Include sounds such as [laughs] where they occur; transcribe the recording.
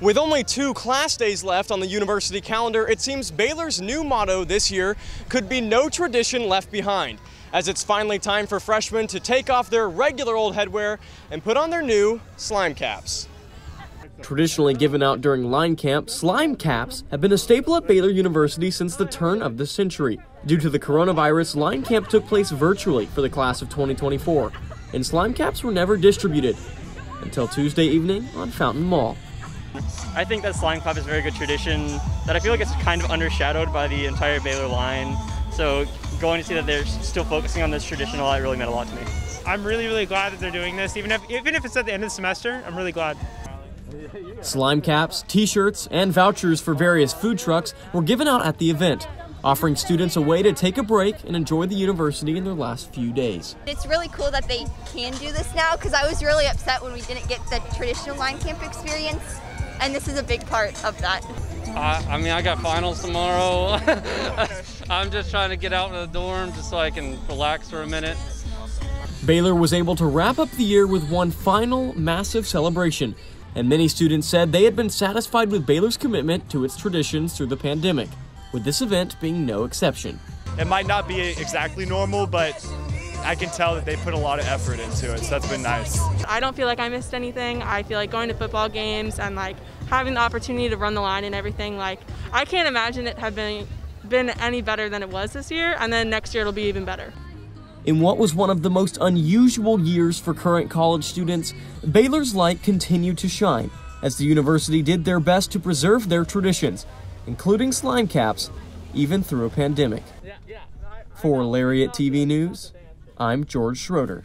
With only two class days left on the university calendar, it seems Baylor's new motto this year could be no tradition left behind, as it's finally time for freshmen to take off their regular old headwear and put on their new slime caps. Traditionally given out during line camp, slime caps have been a staple at Baylor University since the turn of the century. Due to the coronavirus, line camp took place virtually for the class of 2024, and slime caps were never distributed until Tuesday evening on Fountain Mall. I think that slime cap is a very good tradition that I feel like it's kind of undershadowed by the entire Baylor line. So going to see that they're still focusing on this tradition a lot really meant a lot to me. I'm really, really glad that they're doing this. Even if, even if it's at the end of the semester, I'm really glad. Slime caps, t-shirts, and vouchers for various food trucks were given out at the event, offering students a way to take a break and enjoy the university in their last few days. It's really cool that they can do this now because I was really upset when we didn't get the traditional line camp experience and this is a big part of that. I, I mean, I got finals tomorrow. [laughs] I'm just trying to get out of the dorm just so I can relax for a minute. Baylor was able to wrap up the year with one final massive celebration, and many students said they had been satisfied with Baylor's commitment to its traditions through the pandemic, with this event being no exception. It might not be exactly normal, but I can tell that they put a lot of effort into it, so that's been nice. I don't feel like I missed anything. I feel like going to football games and like having the opportunity to run the line and everything, like I can't imagine it had been been any better than it was this year, and then next year it'll be even better. In what was one of the most unusual years for current college students, Baylor's light continued to shine as the university did their best to preserve their traditions, including slime caps, even through a pandemic. For Lariat TV News, I'm George Schroeder.